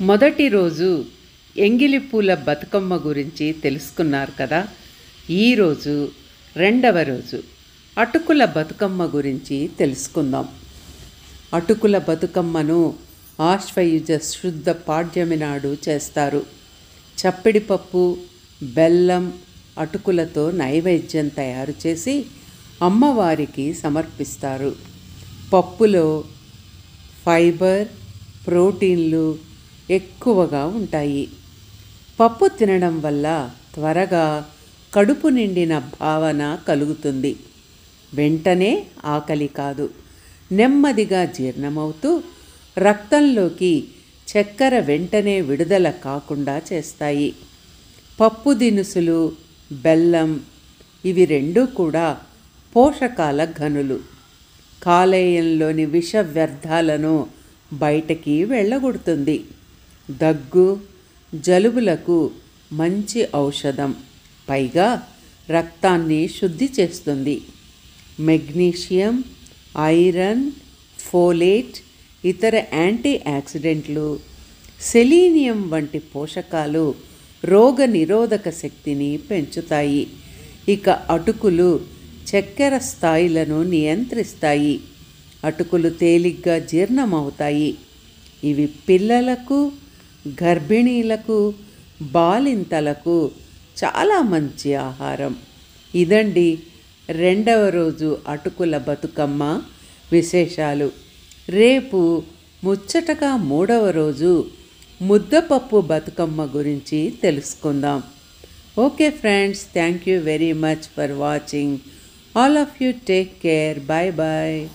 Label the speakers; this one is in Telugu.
Speaker 1: మొదటి రోజు ఎంగిలి పూల బతుకమ్మ గురించి తెలుసుకున్నారు కదా. ఈరోజు రెండవ రోజు అటుకుల బతుకమ్మ గురించి తెలుసుకుందాం. అటుకుల బతుకమ్మను ఆశ్వయుజ శుద్ధ పాడ్యమి నాడు చేస్తారు. చప్పిడి పప్పు బెల్లం అటుకులతో నైవేద్యం తయారు చేసి అమ్మవారికి సమర్పిస్తారు. పప్పులో ఫైబర్ ప్రోటీన్లు ఎక్కువగా ఉంటాయి. పప్పు తినడం వల్ల త్వరగా కడుపు నిండిన భావన కలుగుతుంది. వెంటనే ఆకలి కాదు. నెమ్మదిగా జీర్ణమవుతూ రక్తంలోకి చక్కెర వెంటనే విడుదల కాకుండా చేస్తాయి. పప్పు దినుసులు బెల్లం ఇవి రెండూ కూడా పోషకాల ఘనులు. కాలేయంలోని విష వ్యర్థాలను బయటకి వెళ్ళగొడుతుంది. దగ్గు జలుబులకు మంచి ఔషధం. పైగా రక్తాన్ని శుద్ధి చేస్తుంది. మెగ్నీషియం ఐరన్ ఫోలేట్ ఇతర యాంటీ యాక్సిడెంట్లు సెలీనియం వంటి పోషకాలు రోగ నిరోధక శక్తిని పెంచుతాయి. ఇక అటుకులు చక్కెర స్థాయిలను నియంత్రిస్తాయి. అటుకులు తేలిగ్గా జీర్ణమవుతాయి. ఇవి పిల్లలకు గర్భిణీలకు బాలింతలకు చాలా మంచి ఆహారం. ఇదండి రెండవ రోజు అటుకుల బతుకమ్మ విశేషాలు. రేపు ముచ్చటగా మూడవ రోజు ముద్దపప్పు బతుకమ్మ గురించి తెలుసుకుందాం. Okay friends thank you very much for watching. All of you take care. Bye bye